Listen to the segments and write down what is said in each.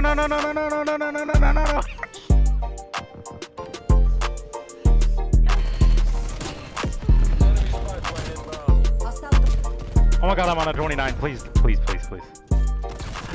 no, no, no, no, no, no, no, no, no, no, no, no, no. Oh my god, I'm on a 29. Please, please, please, please.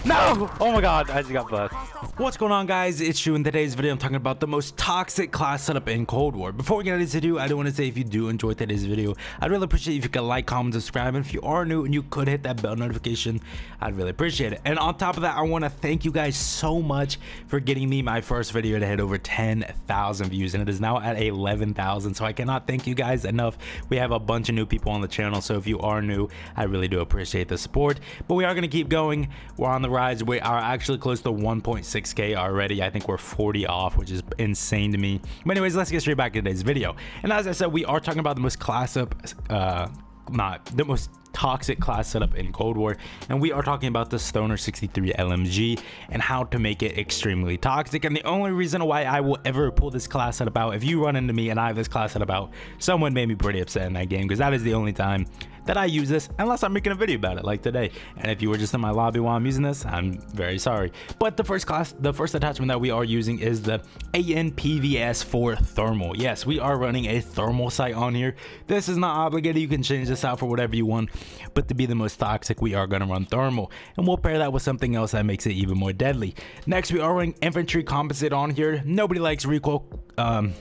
No! Oh my god, I just got blessed. What's going on guys, it's Shoe. In today's video I'm talking about the most toxic class setup in Cold War. Before we get into this video, I do want to say if you do enjoy today's video, I'd really appreciate if you could like, comment, subscribe, and if you are new and you could hit that bell notification, I'd really appreciate it. And on top of that, I want to thank you guys so much for getting me my first video to hit over 10,000 views, and it is now at 11,000, so I cannot thank you guys enough. We have a bunch of new people on the channel, so if you are new, I really do appreciate the support. But we are going to keep going. We're on the rise. We are actually close to 1.6 6k already. I think we're 40 off, which is insane to me. But anyways, let's get straight back to today's video. And as I said, we are talking about the most class up, uh, not the most toxic class setup in Cold War, and we are talking about the Stoner 63 LMG and how to make it extremely toxic. And the only reason why I will ever pull this class setup out, if you run into me and I have this class setup out, someone made me pretty upset in that game because that is the only time that I use this unless I'm making a video about it like today. And if you were just in my lobby while I'm using this, I'm very sorry. But the first class, the first attachment that we are using is the ANPVS4 thermal. Yes, we are running a thermal sight on here. This is not obligated. You can change this out for whatever you want. But to be the most toxic, we are going to run thermal. And we'll pair that with something else that makes it even more deadly. Next, we are running infantry compensator on here. Nobody likes recoil. Um,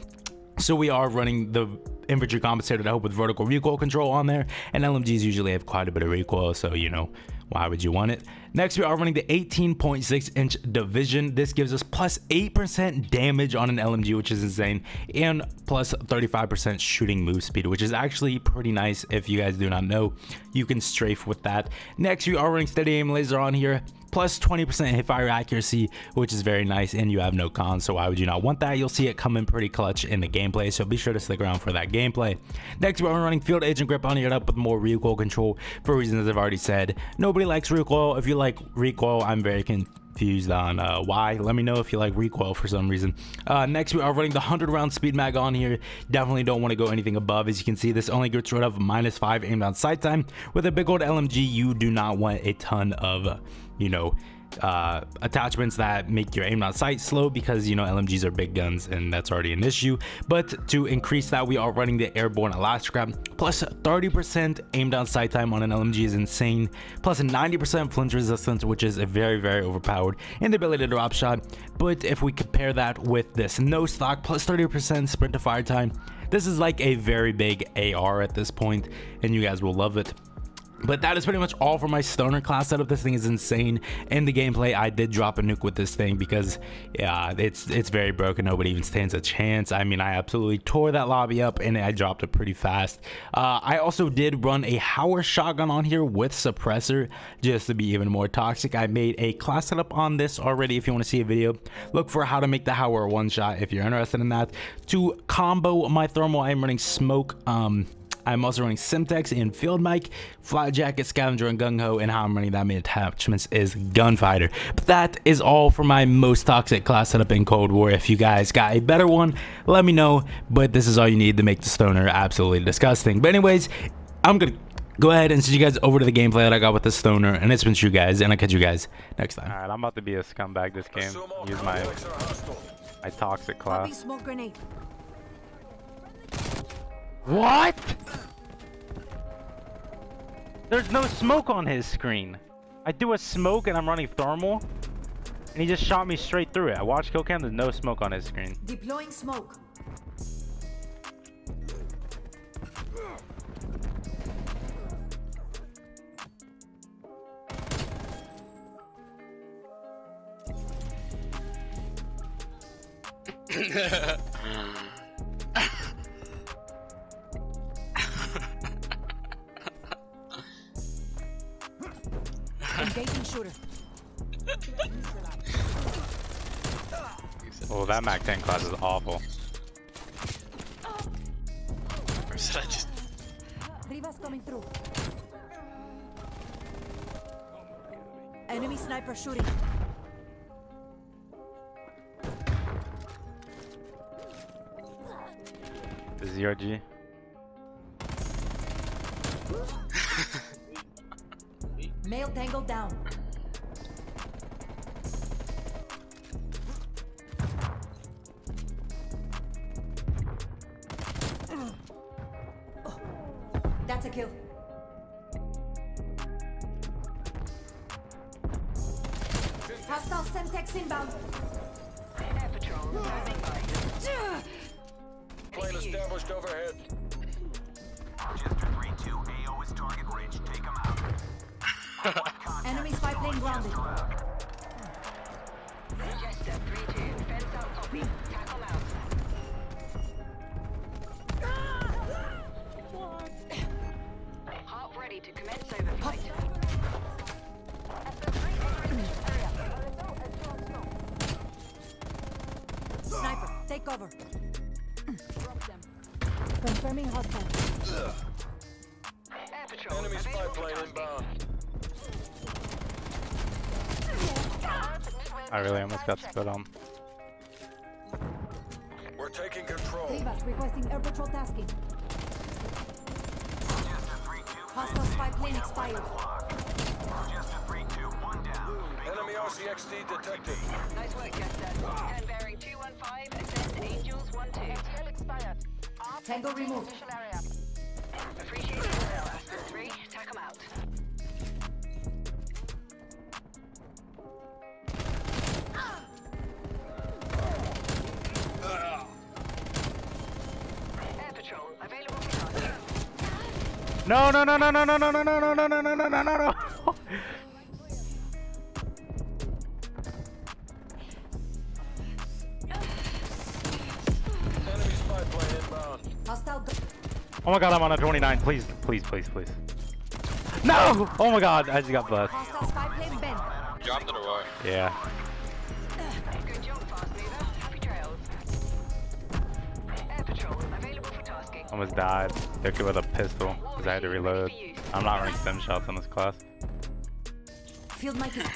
so we are running the infantry compensator to help with vertical recoil control on there. And LMGs usually have quite a bit of recoil, so you know, why would you want it? Next, we are running the 18.6 inch division. This gives us plus 8% damage on an LMG, which is insane, and plus 35% shooting move speed, which is actually pretty nice. If you guys do not know, you can strafe with that. Next, we are running steady aim laser on here plus 20% hip fire accuracy, which is very nice, and you have no cons, so why would you not want that? You'll see it come in pretty clutch in the gameplay, so be sure to stick around for that gameplay. Next, we're running field agent grip on it up with more recoil control for reasons I've already said. Nobody likes recoil. If you like recoil, I'm very confused on uh, why. Let me know if you like recoil for some reason. Uh, next, we are running the 100 round speed mag on here. Definitely don't want to go anything above. As you can see, this only gets rid of minus 5 aim down sight time. With a big old LMG, you do not want a ton of you know, uh, attachments that make your aim down sight slow because you know LMGs are big guns and that's already an issue. But to increase that, we are running the airborne elastic wrap plus 30% aim down sight time on an LMG is insane. Plus 90% flinch resistance, which is a very very overpowered, and the ability to drop shot. But if we compare that with this no stock plus 30% sprint to fire time, this is like a very big AR at this point, and you guys will love it but that is pretty much all for my stoner class setup. This thing is insane. In the gameplay i did drop a nuke with this thing because yeah it's it's very broken. Nobody even stands a chance. I mean i absolutely tore that lobby up and i dropped it pretty fast. Uh, i also did run a hauer shotgun on here with suppressor just to be even more toxic. I made a class setup on this already if you want to see a video. Look for how to make the hauer one shot if you're interested in that. To combo my thermal i'm running smoke um I'm also running Semtex and Field Mic, Flat Jacket, Scavenger, and Gung Ho, and how I'm running that many attachments is Gunfighter. But that is all for my most toxic class setup in Cold War. If you guys got a better one, let me know. But this is all you need to make the stoner absolutely disgusting. But anyways, I'm gonna go ahead and send you guys over to the gameplay that I got with the stoner, and it's been you guys, and I'll catch you guys next time. Alright, I'm about to be a scumbag this game. Use my my toxic class. What? There's no smoke on his screen. I do a smoke and I'm running thermal. And he just shot me straight through it. I watched kill cam, there's no smoke on his screen. Deploying smoke. Oh, that Mac 10 class is awful. Or should I just Rivas coming through. Enemy sniper shooting. The zero G. Male tangle down. Hostile Semtex inbound. Air patrol, passing by. Plane established overhead. Jester 3-2, AO is target rich. Take him out. Enemy spy plane grounded. Jester 3-2, fence up copy. Confirming hostile. Air patrol, Enemy spy plane inbound. I really almost got spit on. We're taking control. Rivas requesting air patrol tasking. Hostile spy plane expired. Jester 3-2, one down. Enemy RCXD detected. Nice work, Jester. And bearing 215, ascend Angels 1-2. Expired. Tango removed. Appreciate the intel, Aspen 3. Tack 'em out. Air patrol, available for tasking. No, no, no, no, no, no, no, no, no, no, no, no, no, no, no, Oh my god, I'm on a 29. Please, please, please, please. No! Oh my god, I just got blessed. hostile spy plane bent. Dropped it or what? Yeah. Good job, fast mover. Happy trails. Air patrol, available for tasking. Almost died. Took it with a pistol because I had to reload. I'm not running stem shots in this class. Field mic is.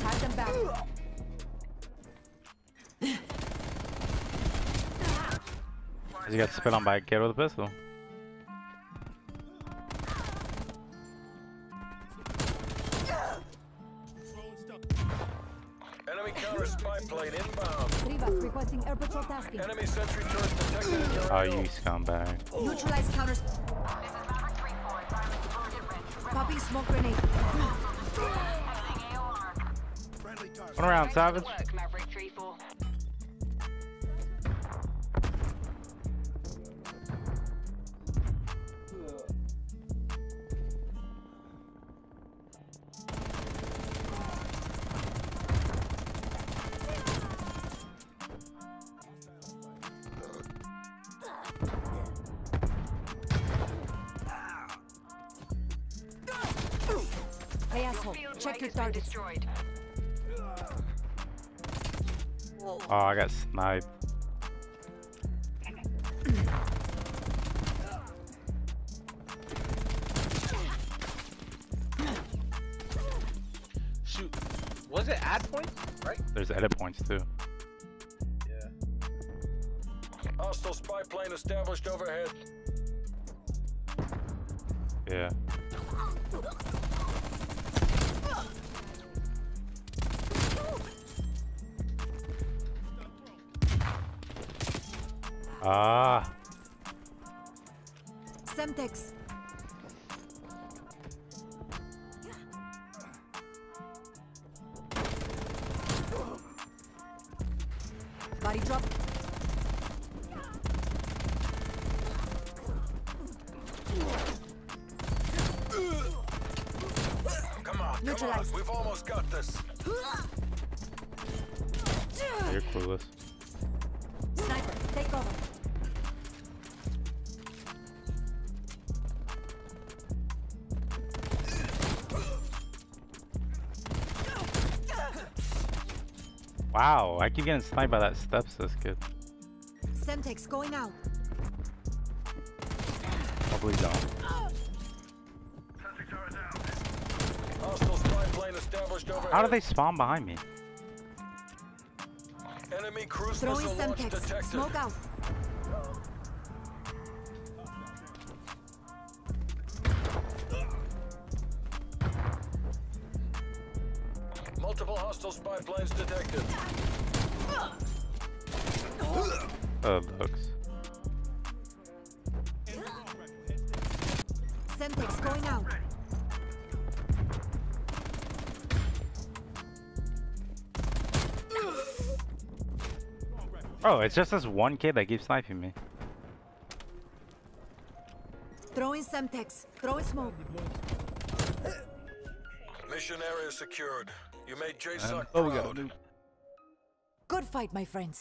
Tag them back. You got spit on by a kid with a pistol. Enemy counter spy plane inbound. Rivas requesting air patrol tasking. Enemy sentry turret detected Oh, you scumbag. Neutralize counters. Popping smoke grenade. One around, Savage. Hey asshole, Field check your has been targets. destroyed. Oh, I got sniped. Shoot. Was it ad points? Right? There's edit points too. Yeah. Hostile spy plane established overhead. Yeah. Ah, Semtex. Body drop. Come on, come on. We've almost got this. you're clueless. Sniper, take over. Wow, I keep getting sniped by that steps this kid. Semtex going out. Hopefully don't. Hostile spy plane established overhead. How do they spawn behind me? Enemy cruise Throwing Semtex. Smoke out. Multiple hostile spy planes detected. Oh, it looks. Semtex going out. Oh, it's just this one kid that keeps sniping me. Throwing Semtex. Throwing smoke. Mission area secured. You made JSOC um, Oh, we got a new Good fight, my friends.